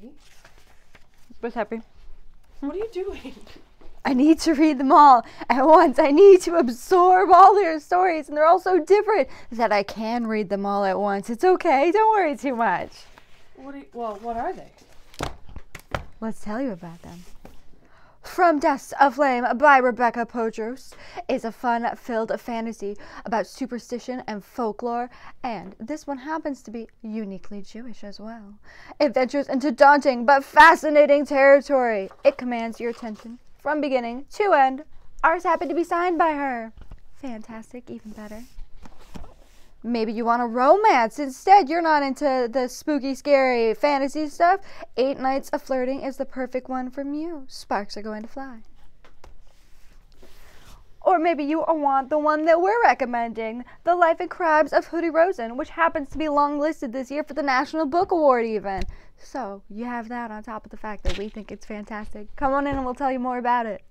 Maggie. What's happy? Hmm? What are you doing? I need to read them all at once. I need to absorb all their stories, and they're all so different that I can read them all at once. It's okay. Don't worry too much. What are you, well, what are they? Let's tell you about them. From Dust a Flame by Rebecca Podos is a fun filled fantasy about superstition and folklore, and this one happens to be uniquely Jewish as well. It ventures into daunting but fascinating territory. It commands your attention from beginning to end. Ours happened to be signed by her. Fantastic, even better. Maybe you want a romance instead. You're not into the spooky, scary fantasy stuff. Eight Nights of Flirting is the perfect one from you. Sparks are going to fly. Or maybe you want the one that we're recommending, The Life and Crimes of Hoodie Rosen, which happens to be long listed this year for the National Book Award, even. So you have that on top of the fact that we think it's fantastic. Come on in and we'll tell you more about it.